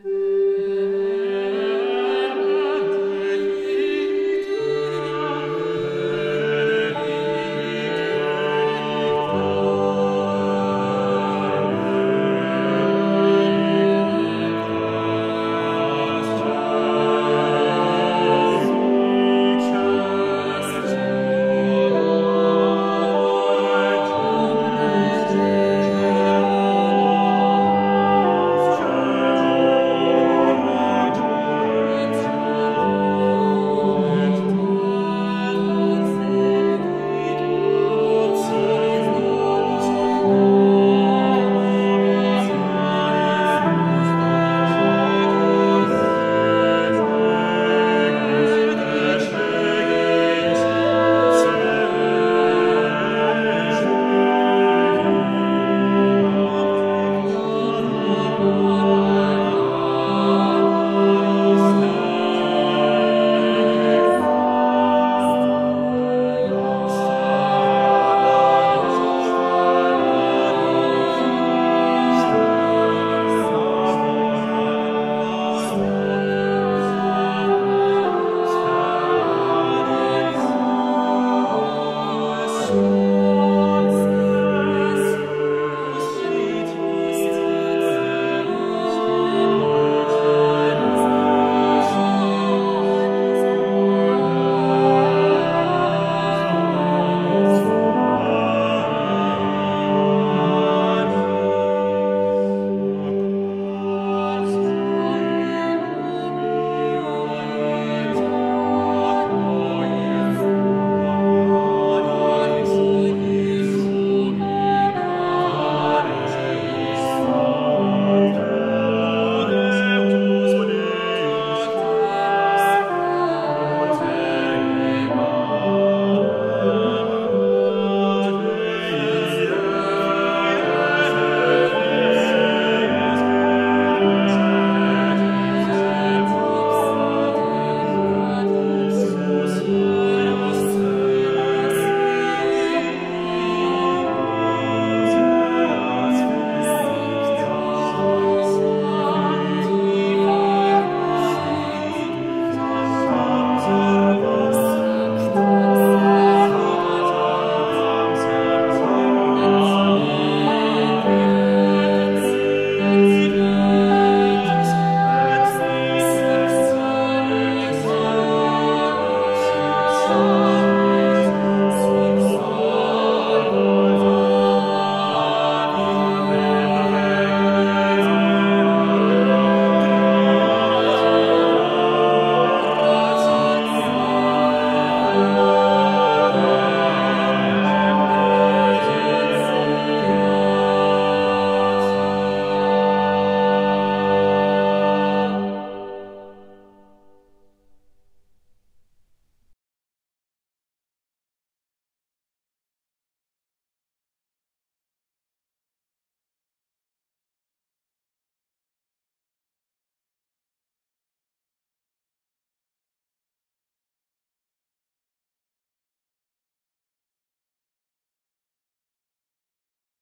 Mm-hmm. soul.